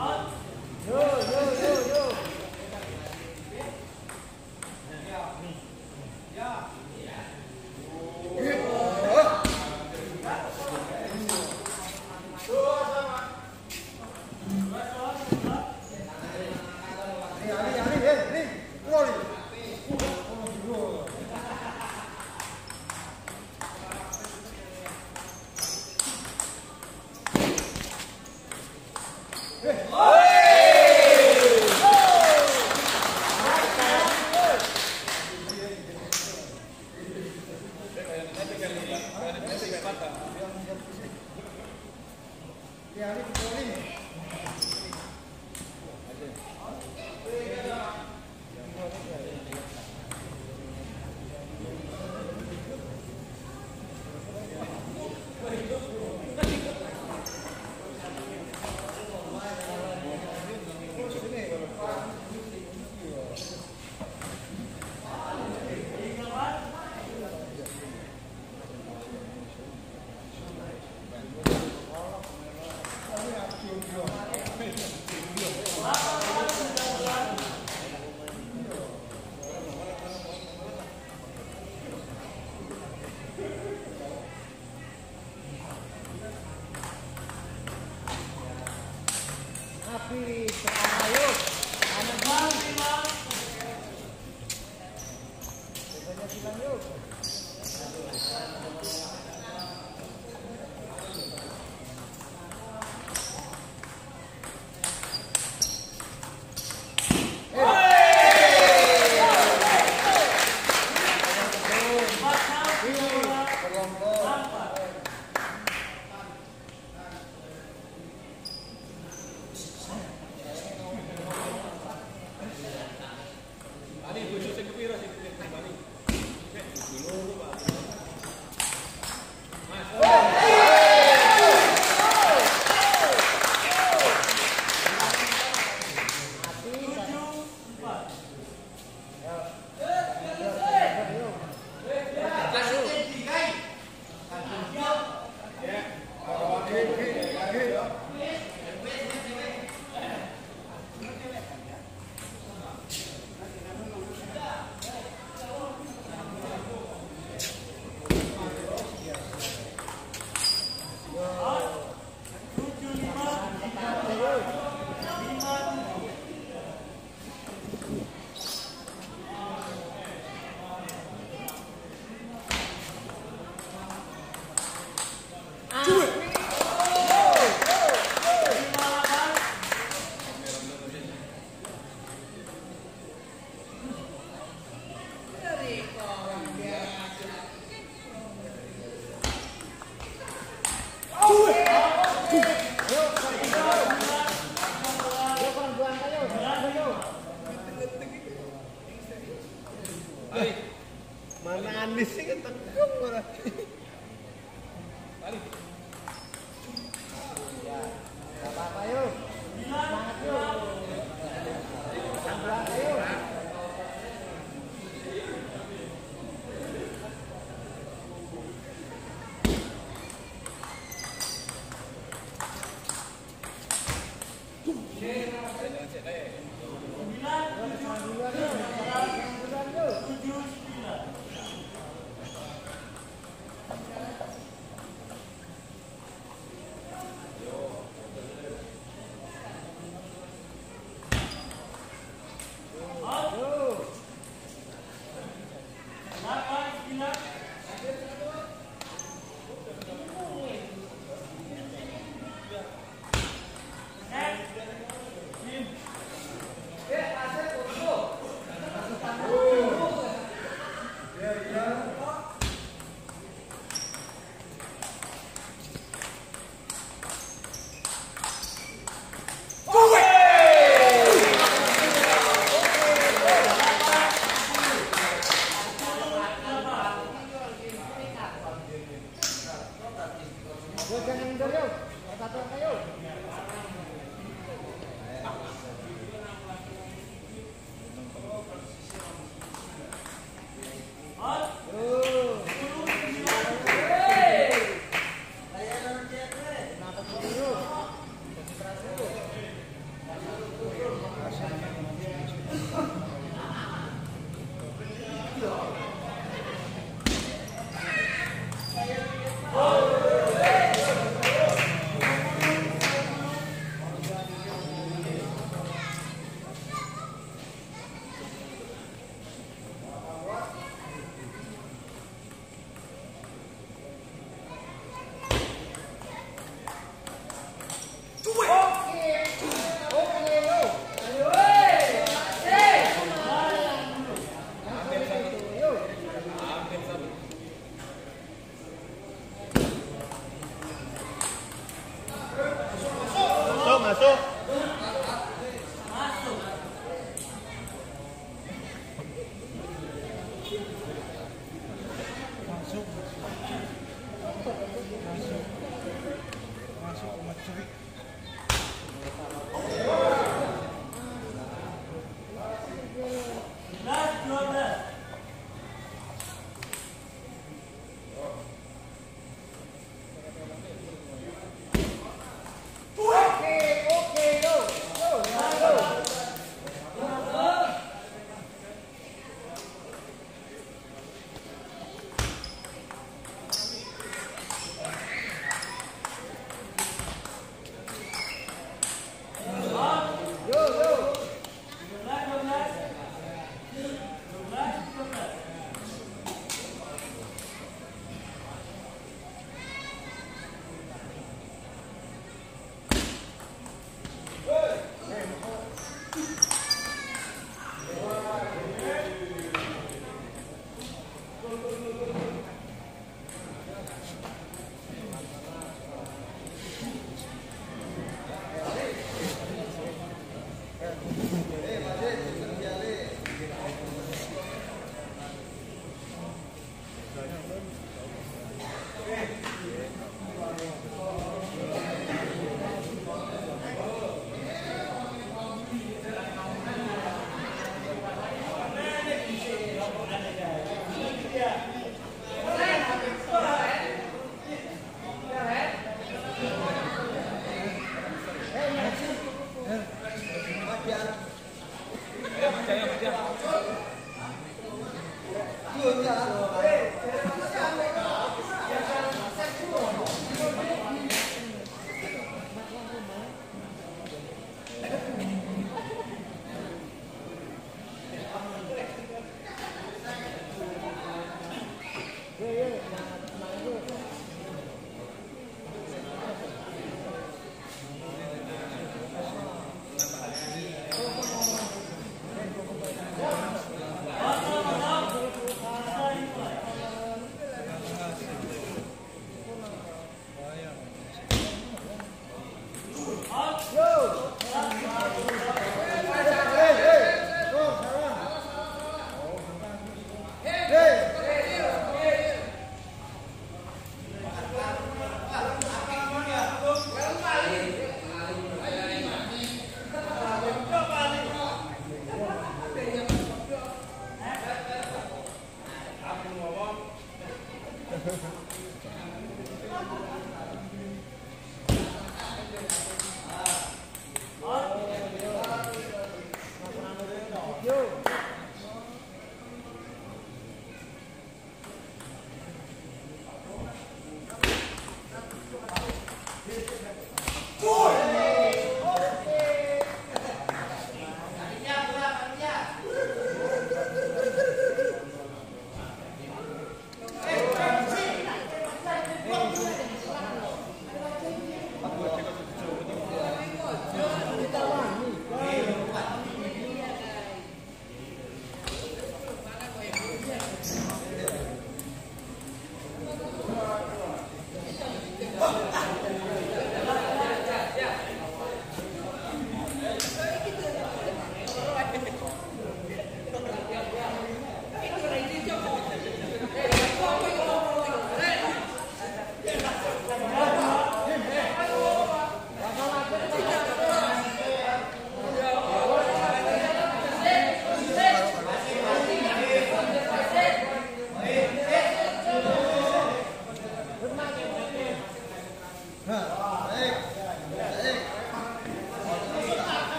No, no.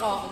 Oh.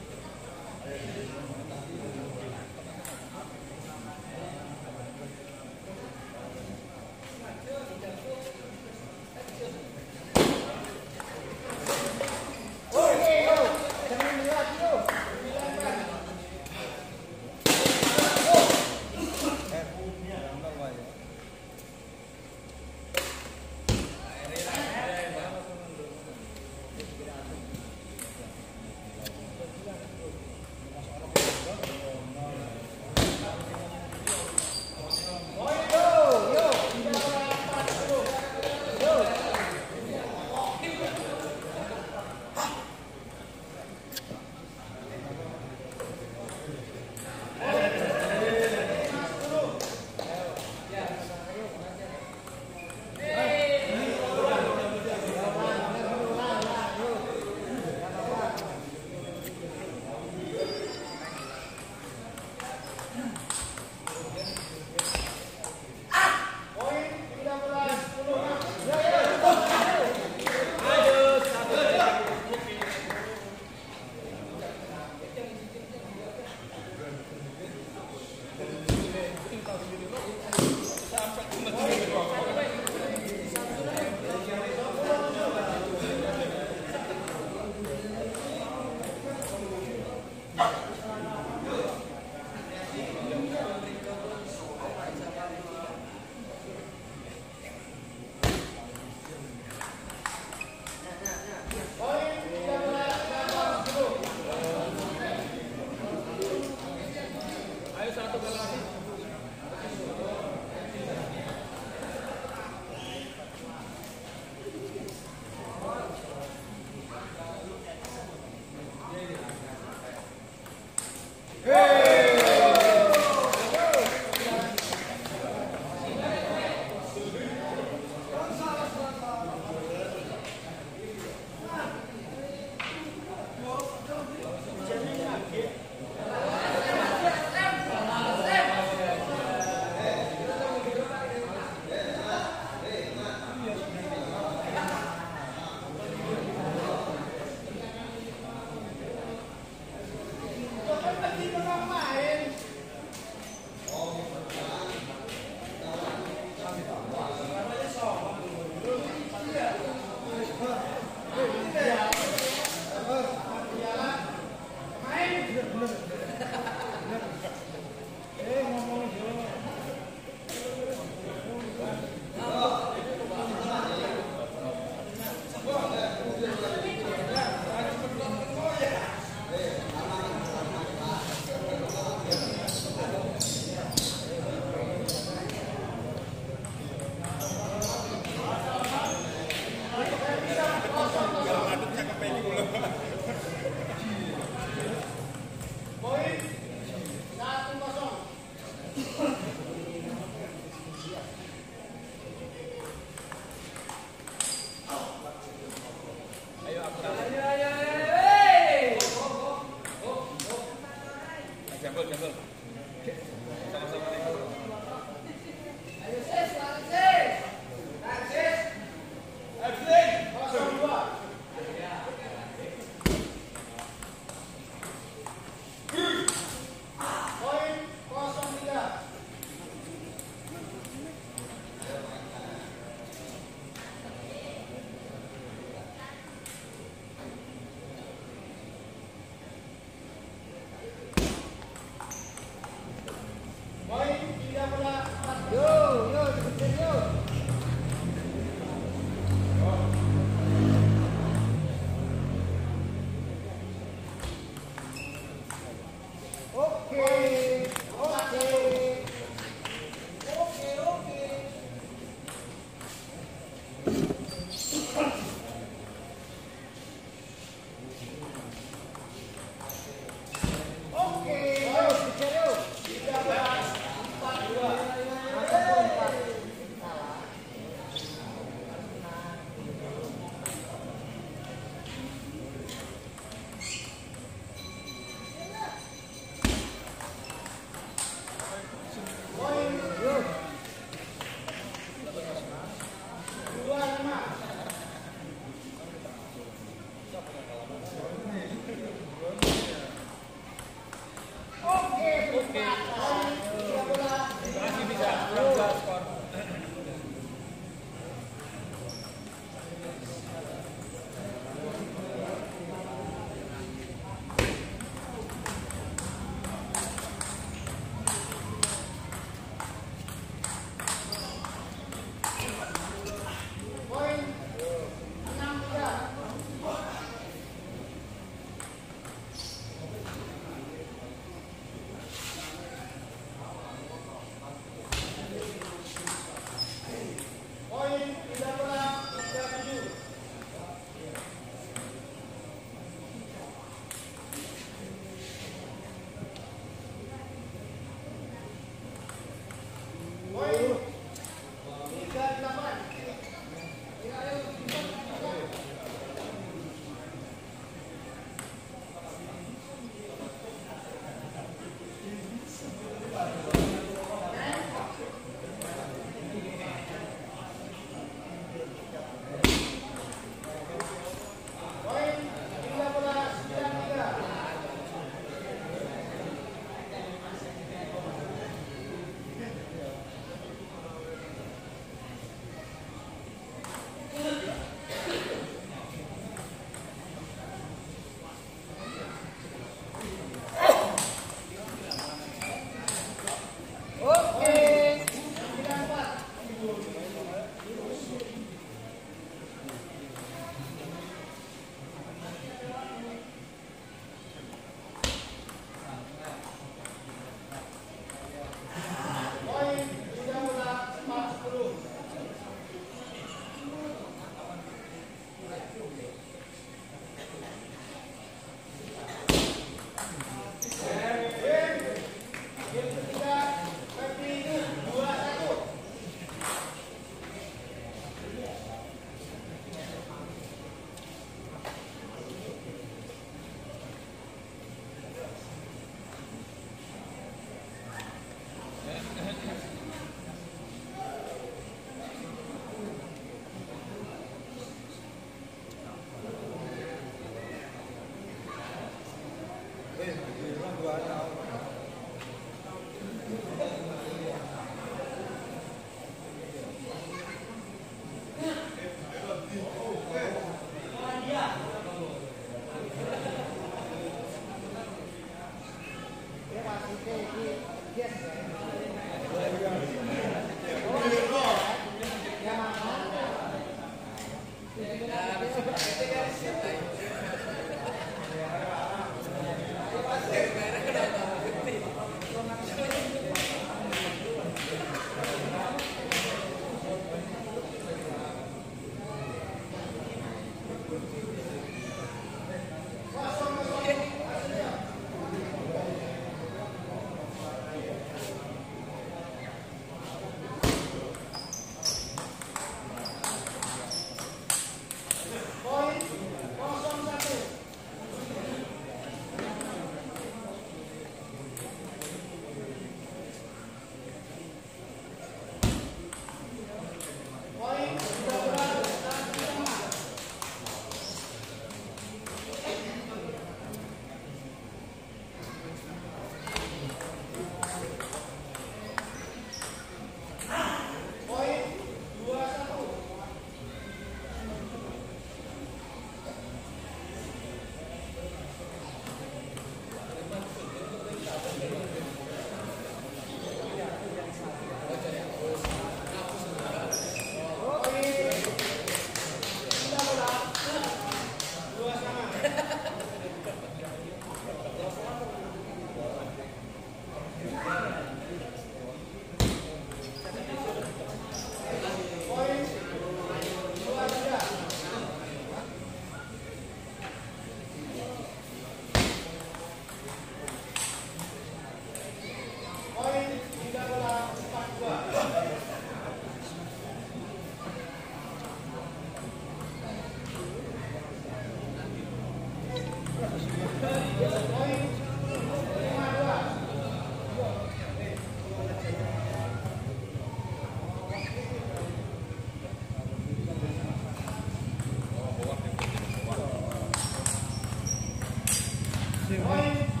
Senhor.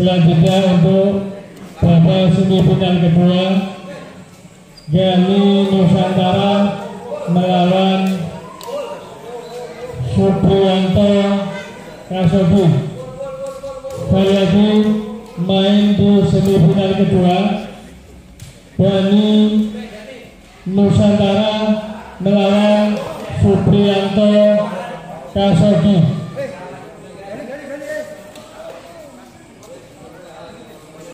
Selanjutnya untuk babak semifinal kedua Gani Nusantara melawan Supriyanto Kasogi. Sekali lagi main di semifinal kedua Gani Nusantara melawan Supriyanto Kasogi.